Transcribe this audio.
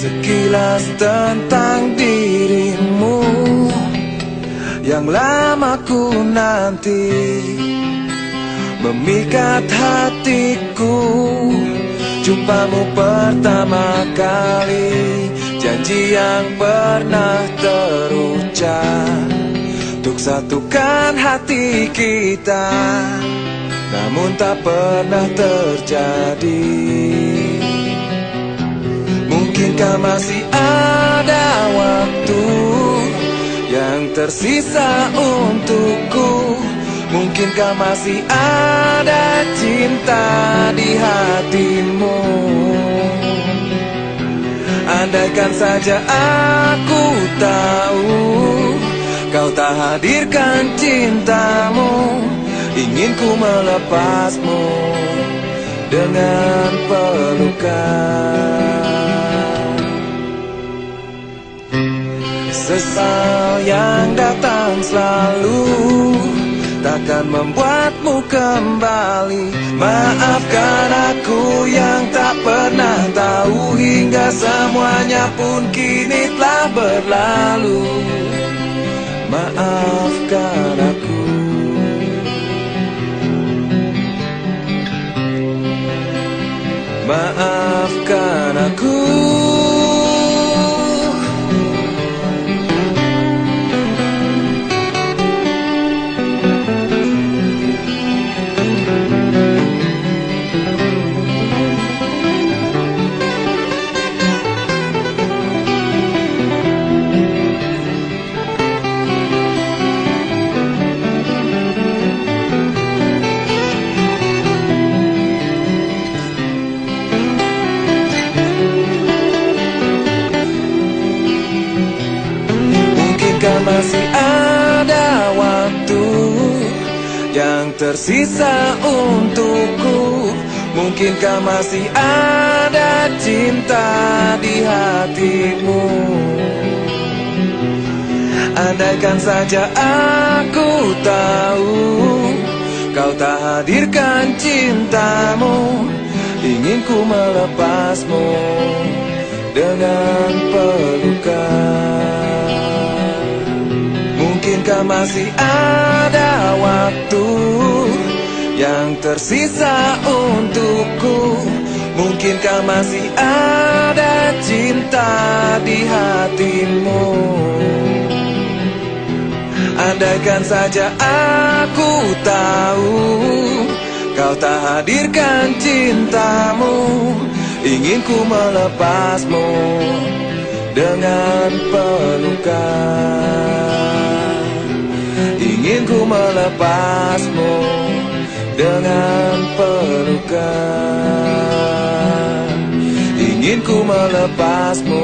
Sekilas tentang dirimu Yang lama ku nanti. Memikat hatiku Jumpamu pertama kali. Janji yang pernah terucap Untuk satukan hati kita Namun tak pernah terjadi Mungkinkah masih ada waktu Yang tersisa untukku Mungkinkah masih ada cinta di hatimu? Andaikan saja aku tahu Kau tak hadirkan cintamu Ingin ku melepasmu Dengan pelukan Sesal yang datang selalu Takkan membuatmu kembali. Maafkan aku yang tak pernah tahu Hingga semuanya pun kini telah berlalu. Maafkan aku. Maafkan aku tersisa untukku. Mungkinkah masih ada cinta di hatimu? Andaikan saja aku tahu Kau tak hadirkan cintamu. Ingin ku melepasmu Dengan pelukan Mungkinkah masih ada waktu Yang tersisa untukku? Mungkinkah masih ada cinta di hatimu? Andaikan saja aku tahu Kau tak hadirkan cintamu Ingin ku melepasmu Dengan pelukan Ingin ku melepasmu Dengan pelukan. Ingin ku melepasmu